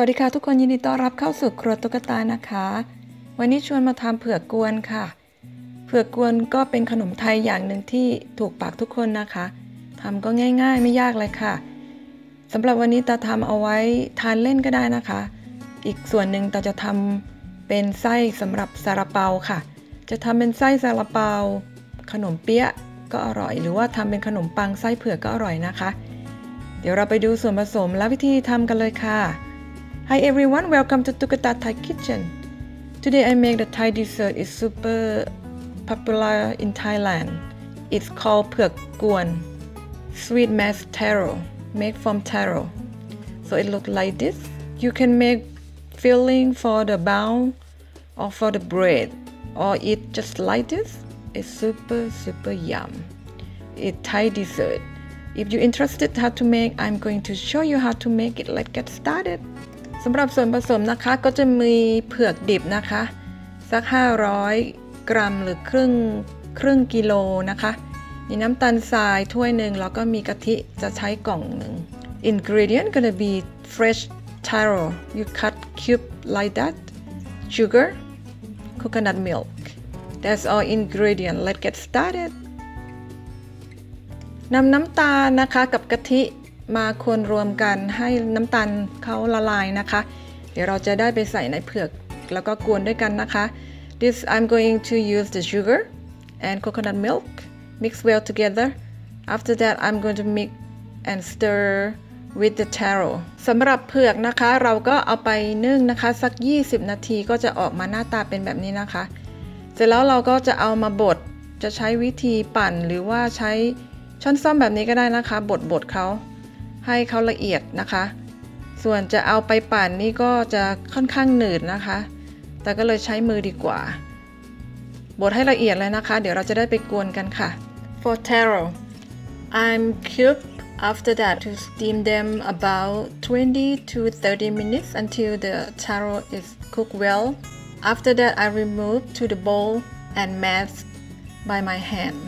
วัสดีค่ะทุกคนยินดีต้อนรับเข้าสู่ครัวตุ๊กตานะคะ วันนี้ชวนมาทำเผือกกวนค่ะ เผือกกวนก็เป็นขนมไทยอย่างหนึ่งที่ถูกปากทุกคนนะคะทำก็ง่าย ๆ ไม่ยากเลยค่ะสำหรับวันนี้ตาทำเอาไว้ทานเล่นก็ได้นะคะ อีกส่วนหนึ่งตาจะทำเป็นไส้สำหรับซาลาเปาค่ะ จะทำเป็นไส้ซาลาเปา ขนมเปี๊ยะก็อร่อย หรือว่าทำเป็นขนมปังไส้เผือกก็อร่อยนะคะ เดี๋ยวเราไปดูส่วนผสมและวิธีทำกันเลยค่ะ Hi everyone, welcome to Tukata Thai Kitchen. Today I make the Thai dessert. It's super popular in Thailand. It's called Phuk Guan, sweet mashed taro, made from taro. So it looks like this. You can make filling for the bowl or for the bread or eat just like this. It's super super yum. It's Thai dessert. If you're interested how to make, I'm going to show you how to make it. Let's get started. สำหรับส่วนผสมนะคะก็จะมีเผือกดิบนะคะ สัก 500 กรัมหรือครึ่งครึ่งกิโลนะคะ มีน้ำตาลทรายถ้วยหนึ่งแล้วก็มีกะทิจะใช้กล่องหนึ่ง ingredient gonna be fresh taro you cut cube like that sugar coconut milk that's all ingredient let's get started นำน้ำตาลนะคะกับกะทิ มาคนรวมกันให้น้ำตาลเขาละลายนะคะ เดี๋ยวเราจะได้ไปใส่ในเผือกแล้วก็กวนด้วยกันนะคะ this I'm going to use the sugar and coconut milk mix well together after that I'm going to mix and stir with the taro สำหรับเผือกนะคะ เราก็เอาไปนึ่งนะคะ สัก 20 นาทีก็จะออกมาหน้าตาเป็นแบบนี้นะคะ เสร็จแล้วเราก็จะเอามาบดจะใช้วิธีปั่นหรือว่าใช้ช้อนซ่อมแบบนี้ก็ได้นะคะ บดบดเขา ให้เขาละเอียดนะคะ ส่วนจะเอาไปปั่นนี่ก็จะค่อนข้างหนืดนะคะ แต่ก็เลยใช้มือดีกว่า บดให้ละเอียดเลยนะคะ เดี๋ยวเราจะได้ไปกวนกันค่ะ for taro I'm cube after that to steam them about 20 to 30 minutes until the taro is cooked well after that I remove to the bowl and mash by my hand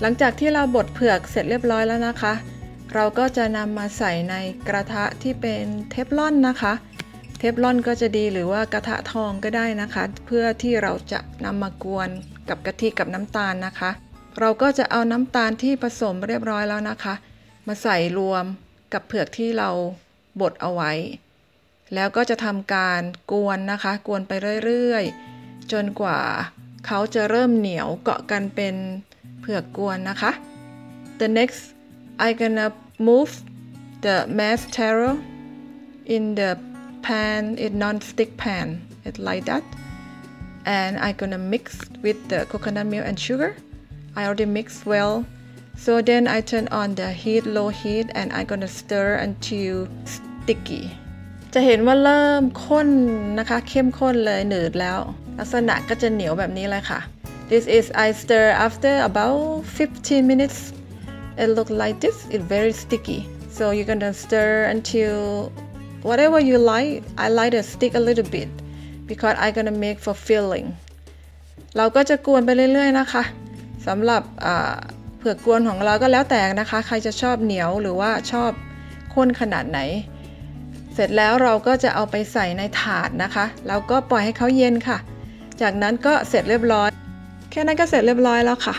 หลังจากที่เราบดเผือกเสร็จเรียบร้อยแล้วนะคะ เราก็จะนำมาใส่ในกระทะที่เป็นเทฟลอนนะคะ เทฟลอนก็จะดีหรือว่ากระทะทองก็ได้นะคะ เพื่อที่เราจะนำมากวนกับกะทิกับน้ำตาลนะคะ เราก็จะเอาน้ำตาลที่ผสมเรียบร้อยแล้วนะคะ มาใส่รวมกับเผือกที่เราบดเอาไว้ แล้วก็จะทำการกวนนะคะ กวนไปเรื่อยๆ จนกว่าเขาจะเริ่มเหนียวเกาะกันเป็นเผือกกวนนะคะ the next I gonna move the mashed taro in the pan in non-stick pan it's like that and I gonna mix with the coconut milk and sugar I already mixed well so then I turn on the heat low heat and I gonna stir until sticky จะเห็นว่าเริ่มข้นนะคะเข้มข้นเลยหนืดแล้ว ลักษณะก็จะเหนียวแบบนี้เลยค่ะ This is I stir after about 15 minutes it look like this it's very sticky so you're gonna stir until whatever you like I like to stick a little bit because I gonna make for filling เราก็จะกวนไปเรื่อยๆนะคะสำหรับเผือกกวนของเราก็แล้วแต่นะคะ ใครจะชอบเหนียวหรือว่าชอบข้นขนาดไหน เสร็จแล้วเราก็จะเอาไปใส่ในถาดนะคะแล้วก็ปล่อยให้เขาเย็นค่ะ จากนั้นก็เสร็จเรียบร้อย แค่นั้นก็เสร็จเรียบร้อยแล้วค่ะ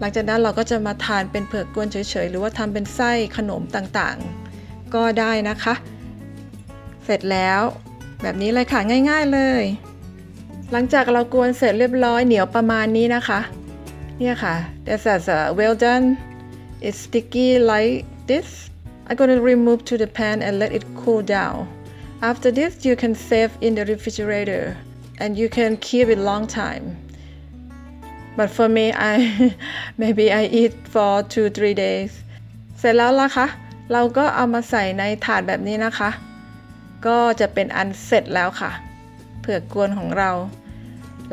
หลังจากนั้นเราก็จะมาทานเป็นเผือกกวนเฉยๆ หรือว่าทำเป็นไส้ขนมต่างๆ ก็ได้นะคะ เสร็จแล้วแบบนี้เลยค่ะง่าย ๆเลย หลังจากเรากวนเสร็จเรียบร้อยเหนียวประมาณนี้นะคะเนี่ยค่ะ that's as a well done it's sticky like this I'm gonna remove to the pan and let it cool down after this you can save in the refrigerator and you can keep it long time but for me I maybe I eat for two three days เสร็จแล้วล่ะคะ เราก็เอามาใส่ในถาดแบบนี้นะคะ ก็จะเป็นอันเสร็จแล้วค่ะ เผือกกวนของเรา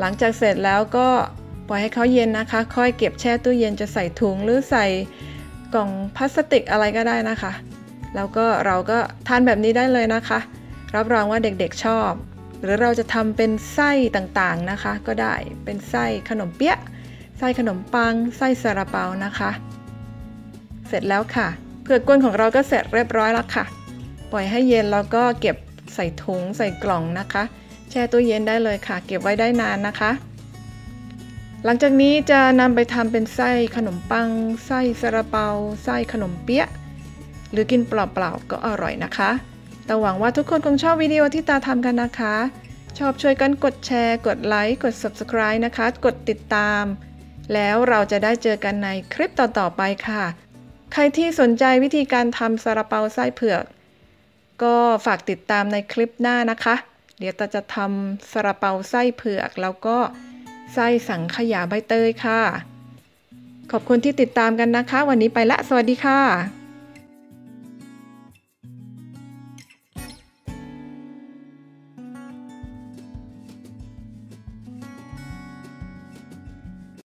หลังจากเสร็จแล้วก็ปล่อยให้เขาเย็นนะคะ ค่อยเก็บแช่ตู้เย็นจะใส่ถุงหรือใส่กล่องพลาสติกอะไรก็ได้นะคะ แล้วก็เราก็ทานแบบนี้ได้เลยนะคะ รับรองว่าเด็กๆชอบ หรือเราจะทำเป็นไส้ต่างๆนะคะ ก็ได้เป็นไส้ขนมเปี๊ยะไส้ขนมปังไส้ซาลาเปานะคะ เสร็จแล้วค่ะเผือกกวนของเราก็เสร็จเรียบร้อยแล้วค่ะ ปล่อยให้เย็นแล้วก็เก็บใส่ถุงใส่กล่องนะคะ แช่ตู้เย็นได้เลยค่ะ เก็บไว้ได้นานนะคะ หลังจากนี้จะนำไปทำเป็นไส้ขนมปัง ไส้ซาลาเปา ไส้ขนมเปี๊ยะหรือกินเปล่าๆก็อร่อยนะคะ แต่หวังว่าทุกคนคงชอบวิดีโอที่ตาทำกันนะคะ ชอบช่วยกันกดแชร์ กดไลค์ กด subscribe นะคะ กดติดตาม แล้วเราจะได้เจอกันในคลิปต่อๆไปค่ะ ใครที่สนใจวิธีการทำซาลาเปาไส้เผือก ก็ฝากติดตามในคลิปหน้านะคะ เดี๋ยวตาจะทำซาลาเปาไส้เผือก แล้วก็ไส้สังขยาใบเตยค่ะ ขอบคุณที่ติดตามกันนะคะ วันนี้ไปละ สวัสดีค่ะ